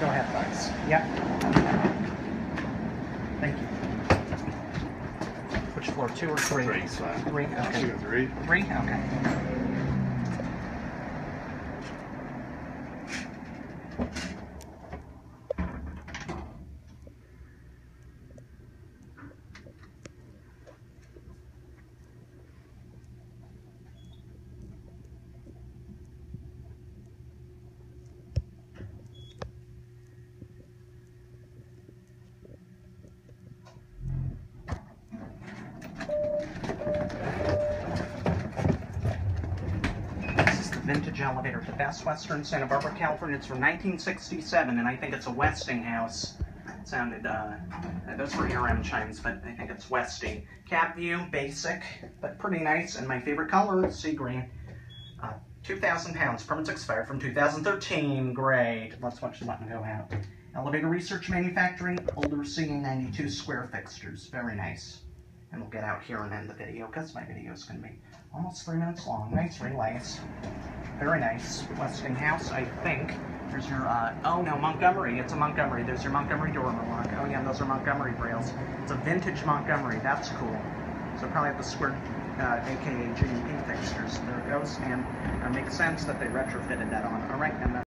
Go ahead, guys. Yeah. Thank you. Which floor, two or three? Three. Three, okay. Two or three. Three, okay. Vintage elevator at the Best Western Santa Barbara, California. It's from 1967, and I think it's a Westinghouse. It sounded, uh, those were ARM chimes, but I think it's Westing. Cab view, basic, but pretty nice, and my favorite color, sea green. Uh, 2,000 pounds, permits expired from 2013, great. Let's watch the button go out. Elevator Research Manufacturing, older seating 92 square fixtures, very nice. And we'll get out here and end the video, because my video is going to be almost three minutes long. Nice relays. Very nice. Westinghouse, I think. There's your, uh, oh no, Montgomery. It's a Montgomery. There's your Montgomery dormer lock. Oh yeah, those are Montgomery rails. It's a vintage Montgomery. That's cool. So probably have the square, uh, aka GMP fixtures. There it goes. And it makes sense that they retrofitted that on. All right, and